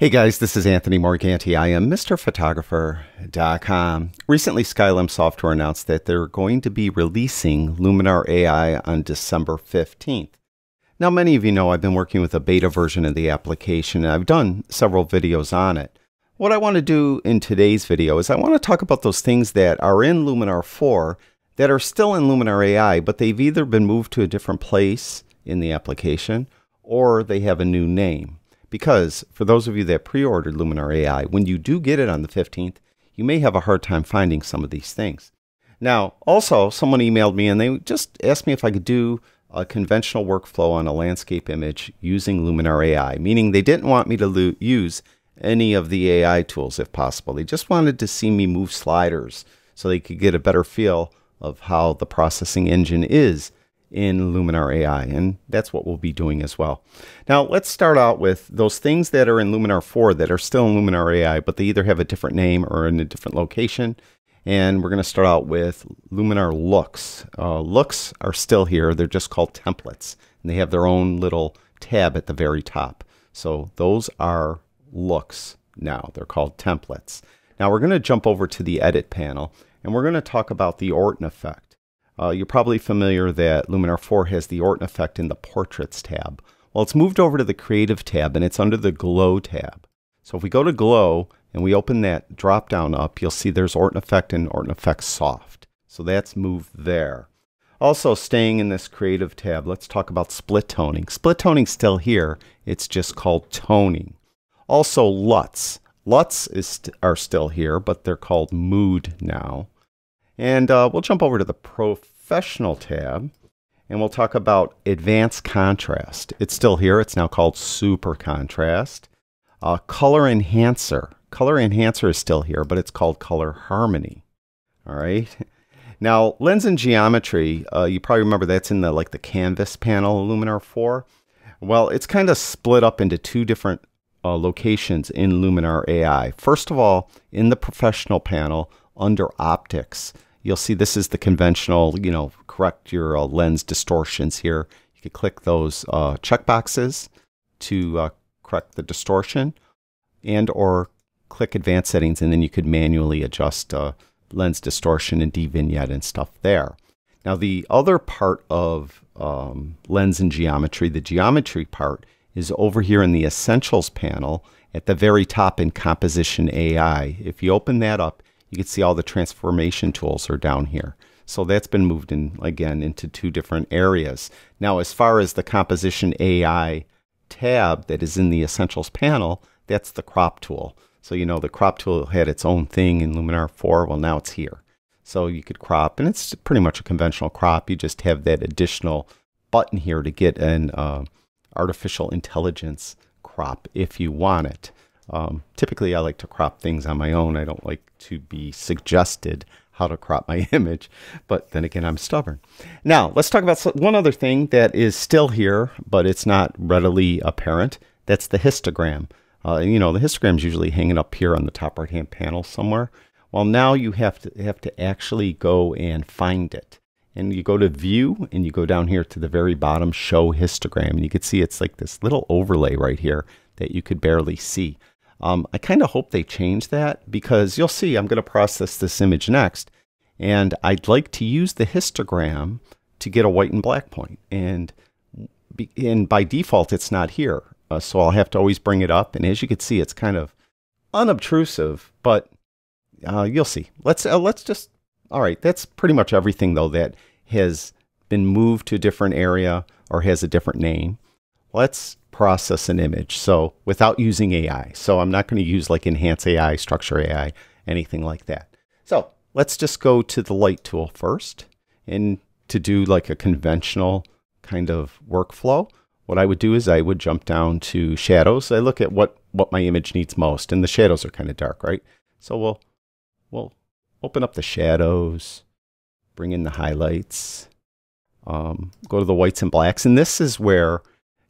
Hey guys, this is Anthony Morganti. I am MrPhotographer.com. Recently, Skylum Software announced that they're going to be releasing Luminar AI on December 15th. Now, many of you know I've been working with a beta version of the application and I've done several videos on it. What I want to do in today's video is I want to talk about those things that are in Luminar 4 that are still in Luminar AI, but they've either been moved to a different place in the application or they have a new name. Because for those of you that pre-ordered Luminar AI, when you do get it on the 15th, you may have a hard time finding some of these things. Now, also, someone emailed me and they just asked me if I could do a conventional workflow on a landscape image using Luminar AI, meaning they didn't want me to use any of the AI tools if possible. They just wanted to see me move sliders so they could get a better feel of how the processing engine is in Luminar AI, and that's what we'll be doing as well. Now, let's start out with those things that are in Luminar 4 that are still in Luminar AI, but they either have a different name or in a different location. And we're going to start out with Luminar looks. Uh, looks are still here. They're just called templates, and they have their own little tab at the very top. So those are looks now. They're called templates. Now we're going to jump over to the edit panel, and we're going to talk about the Orton effect. Uh, you're probably familiar that Luminar 4 has the Orton effect in the Portraits tab. Well, it's moved over to the Creative tab and it's under the Glow tab. So if we go to Glow and we open that drop down up, you'll see there's Orton effect and Orton effect soft. So that's moved there. Also staying in this Creative tab, let's talk about split toning. Split toning's still here. It's just called toning. Also LUTs. LUTs is st are still here, but they're called mood now. And uh, we'll jump over to the Professional tab and we'll talk about Advanced Contrast. It's still here. It's now called Super Contrast. Uh, color Enhancer. Color Enhancer is still here, but it's called Color Harmony. All right. Now, lens and geometry, uh, you probably remember that's in the like the canvas panel Luminar 4. Well, it's kind of split up into two different uh, locations in Luminar AI. First of all, in the professional panel under optics, You'll see this is the conventional, you know, correct your uh, lens distortions here. You can click those uh, checkboxes to uh, correct the distortion and or click advanced settings and then you could manually adjust uh, lens distortion and D-vignette and stuff there. Now the other part of um, lens and geometry, the geometry part, is over here in the Essentials panel at the very top in Composition AI. If you open that up, you can see all the transformation tools are down here. So that's been moved in again into two different areas. Now, as far as the composition AI tab that is in the essentials panel, that's the crop tool. So you know the crop tool had its own thing in Luminar 4. Well, now it's here. So you could crop, and it's pretty much a conventional crop. You just have that additional button here to get an uh, artificial intelligence crop if you want it. Um, typically, I like to crop things on my own. I don't like to be suggested how to crop my image, but then again, I'm stubborn. Now, let's talk about one other thing that is still here, but it's not readily apparent. That's the histogram. Uh, you know, the histogram is usually hanging up here on the top right-hand panel somewhere. Well, now you have to have to actually go and find it. And you go to View, and you go down here to the very bottom, Show Histogram, and you can see it's like this little overlay right here that you could barely see. Um, I kind of hope they change that because you'll see I'm going to process this image next and I'd like to use the histogram to get a white and black point. and and by default it's not here uh, so I'll have to always bring it up and as you can see it's kind of unobtrusive but uh, you'll see let's uh, let's just all right that's pretty much everything though that has been moved to a different area or has a different name let's process an image. So without using AI. So I'm not going to use like enhance AI, structure AI, anything like that. So let's just go to the light tool first. And to do like a conventional kind of workflow, what I would do is I would jump down to shadows. I look at what, what my image needs most and the shadows are kind of dark, right? So we'll, we'll open up the shadows, bring in the highlights, um, go to the whites and blacks. And this is where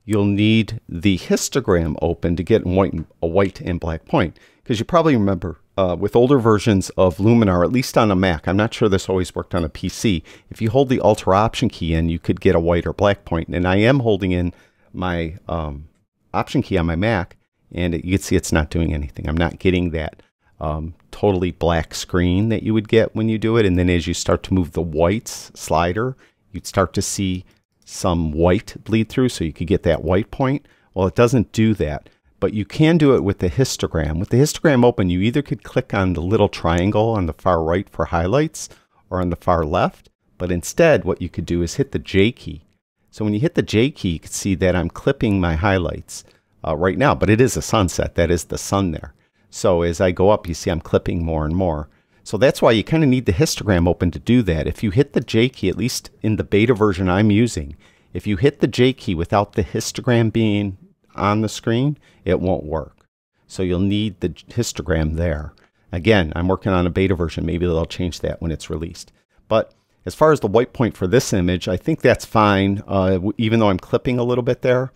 you'll need the histogram open to get white, a white and black point. Because you probably remember uh, with older versions of Luminar, at least on a Mac, I'm not sure this always worked on a PC, if you hold the Alt or Option key in, you could get a white or black point. And I am holding in my um, Option key on my Mac, and it, you can see it's not doing anything. I'm not getting that um, totally black screen that you would get when you do it. And then as you start to move the whites slider, you'd start to see some white bleed through so you could get that white point. Well, it doesn't do that, but you can do it with the histogram. With the histogram open, you either could click on the little triangle on the far right for highlights or on the far left, but instead what you could do is hit the J key. So when you hit the J key, you can see that I'm clipping my highlights uh, right now, but it is a sunset. That is the sun there. So as I go up, you see I'm clipping more and more. So that's why you kind of need the histogram open to do that. If you hit the J key, at least in the beta version I'm using, if you hit the J key without the histogram being on the screen, it won't work. So you'll need the histogram there. Again, I'm working on a beta version. Maybe they'll change that when it's released. But as far as the white point for this image, I think that's fine. Uh, even though I'm clipping a little bit there,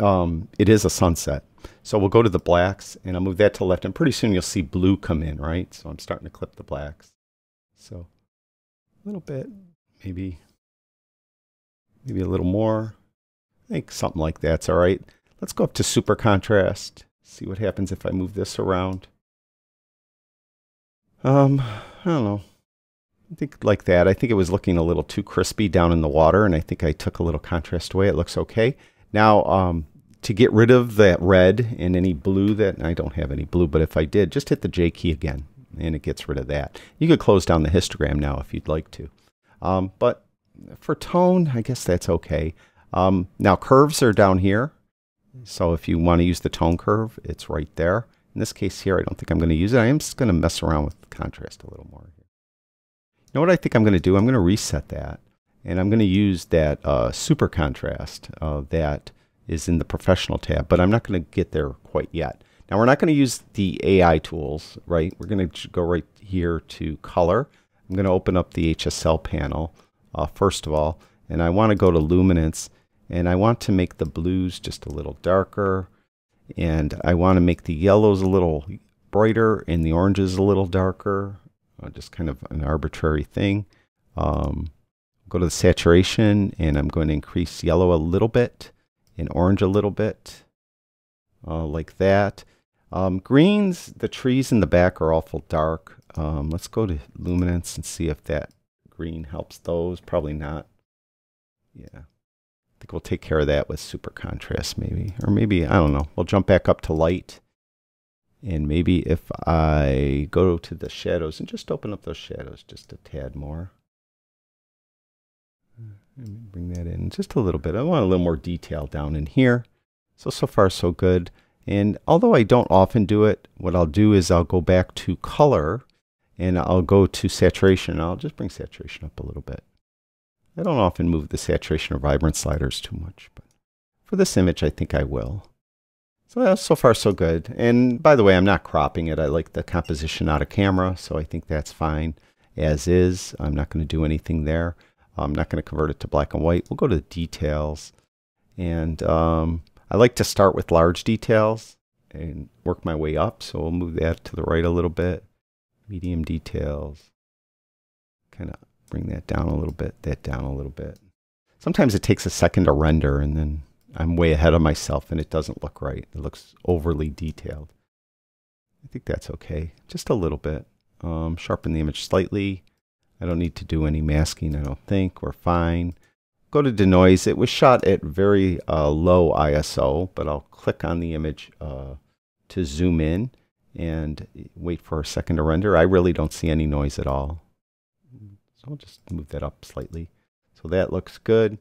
um, it is a sunset. So we'll go to the blacks and I'll move that to the left and pretty soon you'll see blue come in, right? So I'm starting to clip the blacks. So a little bit, maybe, maybe a little more. I think something like that's all right. Let's go up to super contrast. See what happens if I move this around. Um, I don't know. I think like that. I think it was looking a little too crispy down in the water, and I think I took a little contrast away. It looks okay. Now, um, to get rid of that red and any blue that I don't have any blue, but if I did, just hit the J key again and it gets rid of that. You could close down the histogram now if you'd like to. Um, but for tone, I guess that's okay. Um, now curves are down here. So if you want to use the tone curve, it's right there. In this case here, I don't think I'm going to use it. I am just going to mess around with contrast a little more. Here. You know what I think I'm going to do? I'm going to reset that. And I'm going to use that uh, super contrast uh, that is in the professional tab, but I'm not going to get there quite yet. Now we're not going to use the AI tools, right? We're going to go right here to color. I'm going to open up the HSL panel uh, first of all, and I want to go to luminance, and I want to make the blues just a little darker, and I want to make the yellows a little brighter and the oranges a little darker, uh, just kind of an arbitrary thing. Um, go to the saturation, and I'm going to increase yellow a little bit in orange a little bit, uh, like that. Um, greens, the trees in the back are awful dark. Um, let's go to luminance and see if that green helps those. Probably not. Yeah. I think we'll take care of that with super contrast maybe. Or maybe, I don't know. We'll jump back up to light. And maybe if I go to the shadows and just open up those shadows just a tad more. Let me bring that in just a little bit. I want a little more detail down in here. So, so far so good. And although I don't often do it, what I'll do is I'll go back to color and I'll go to saturation. I'll just bring saturation up a little bit. I don't often move the saturation or vibrance sliders too much, but for this image, I think I will. So so far so good. And by the way, I'm not cropping it. I like the composition out of camera, so I think that's fine as is. I'm not going to do anything there. I'm not going to convert it to black and white. We'll go to the details. And um, I like to start with large details and work my way up. So we'll move that to the right a little bit. Medium details. Kind of bring that down a little bit, that down a little bit. Sometimes it takes a second to render and then I'm way ahead of myself and it doesn't look right. It looks overly detailed. I think that's okay. Just a little bit. Um, sharpen the image slightly. I don't need to do any masking, I don't think. We're fine. Go to denoise. It was shot at very uh, low ISO, but I'll click on the image uh, to zoom in and wait for a second to render. I really don't see any noise at all. So I'll just move that up slightly. So that looks good.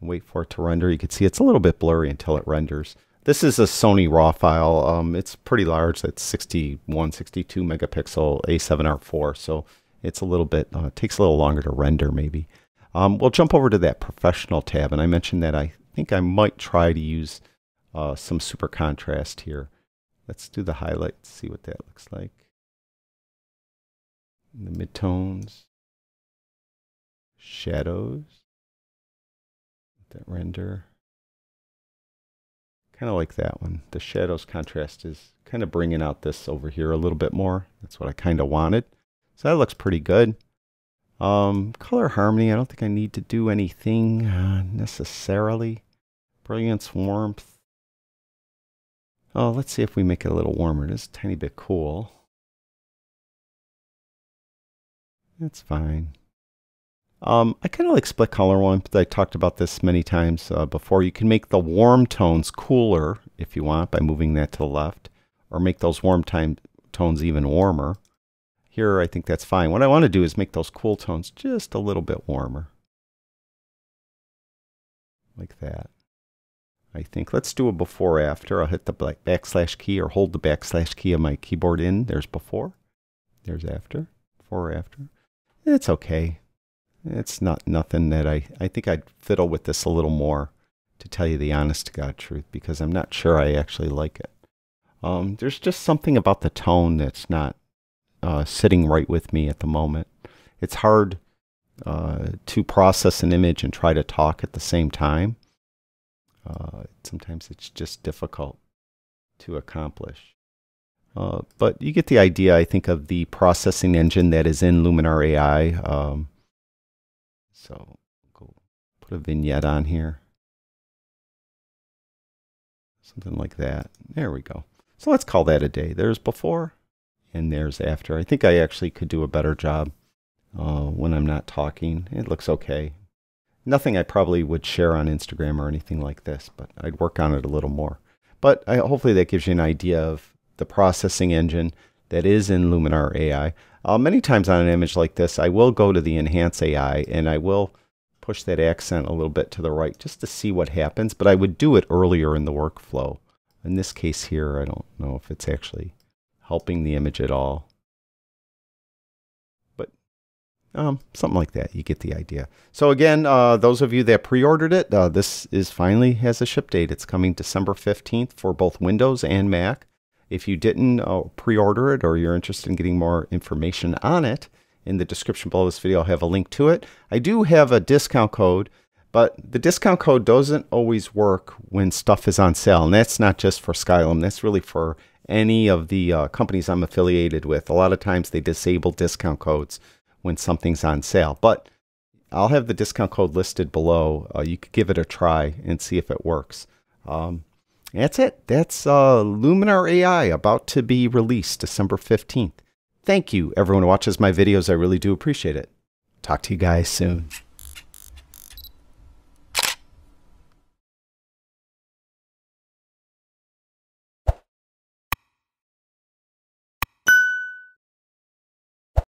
Wait for it to render. You can see it's a little bit blurry until it renders. This is a Sony RAW file. Um, it's pretty large. It's 61, 62 megapixel A7R4. So it's a little bit, uh, takes a little longer to render maybe. Um, we'll jump over to that professional tab, and I mentioned that I think I might try to use uh, some super contrast here. Let's do the highlights, see what that looks like. the midtones, shadows, that render. Kind of like that one. The shadows contrast is kind of bringing out this over here a little bit more. That's what I kind of wanted. So that looks pretty good. Um, color harmony, I don't think I need to do anything uh, necessarily. Brilliance, warmth. Oh, let's see if we make it a little warmer. It is a tiny bit cool. That's fine. Um, I kind of like split color one, but I talked about this many times uh, before. You can make the warm tones cooler if you want by moving that to the left, or make those warm time tones even warmer. Here, I think that's fine. What I want to do is make those cool tones just a little bit warmer. Like that. I think. Let's do a before after. I'll hit the backslash key or hold the backslash key of my keyboard in. There's before. There's after. Before after. It's okay. It's not nothing that I, I think I'd fiddle with this a little more to tell you the honest to God truth because I'm not sure I actually like it. Um, there's just something about the tone that's not uh, sitting right with me at the moment. It's hard uh, to process an image and try to talk at the same time. Uh, sometimes it's just difficult to accomplish. Uh, but you get the idea, I think, of the processing engine that is in Luminar AI. Um, so go put a vignette on here. Something like that. There we go. So let's call that a day. There's before and there's after. I think I actually could do a better job uh, when I'm not talking. It looks okay. Nothing I probably would share on Instagram or anything like this, but I'd work on it a little more. But I, hopefully that gives you an idea of the processing engine that is in Luminar AI. Uh, many times on an image like this, I will go to the Enhance AI and I will push that accent a little bit to the right just to see what happens, but I would do it earlier in the workflow. In this case here, I don't know if it's actually helping the image at all. But um, something like that. You get the idea. So again, uh, those of you that pre-ordered it, uh, this is finally has a ship date. It's coming December 15th for both Windows and Mac. If you didn't uh, pre-order it or you're interested in getting more information on it, in the description below this video, I'll have a link to it. I do have a discount code, but the discount code doesn't always work when stuff is on sale. And that's not just for Skylum. That's really for any of the uh, companies I'm affiliated with. A lot of times they disable discount codes when something's on sale. But I'll have the discount code listed below. Uh, you could give it a try and see if it works. Um, that's it. That's uh, Luminar AI about to be released December 15th. Thank you, everyone who watches my videos. I really do appreciate it. Talk to you guys soon.